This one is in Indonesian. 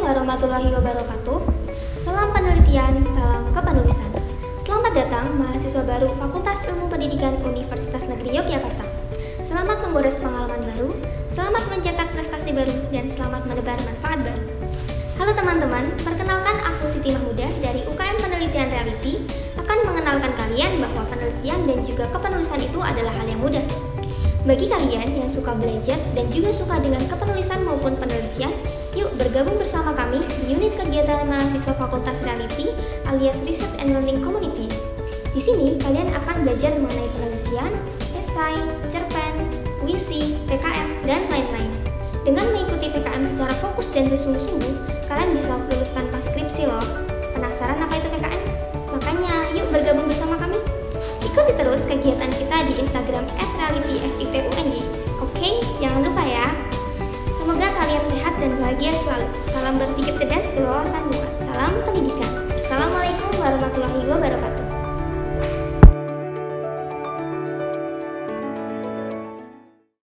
warahmatullahi wabarakatuh. Salam penelitian, salam kepenulisan. Selamat datang mahasiswa baru Fakultas Ilmu Pendidikan Universitas Negeri Yogyakarta. Selamat menggores pengalaman baru, selamat mencetak prestasi baru, dan selamat menebar manfaat baru. Halo teman-teman, perkenalkan aku Siti Mahmuda dari UKM Penelitian Reality akan mengenalkan kalian bahwa penelitian dan juga kepenulisan itu adalah hal yang mudah. Bagi kalian yang suka belajar dan juga suka dengan kepenulisan maupun penelitian, yuk bergabung bersama kami di unit kegiatan mahasiswa Fakultas Reality alias Research and Learning Community. Di sini kalian akan belajar mengenai penelitian, esai, cerpen, puisi, PKM, dan lain-lain. Dengan mengikuti PKM secara fokus dan bersungguh-sungguh, kalian bisa lulus tanpa skripsi loh. Terus kegiatan kita di Instagram @realityfipUNY. Oke, jangan lupa ya. Semoga kalian sehat dan bahagia selalu. Salam berpikir cerdas, berwawasan luas. Salam pendidikan.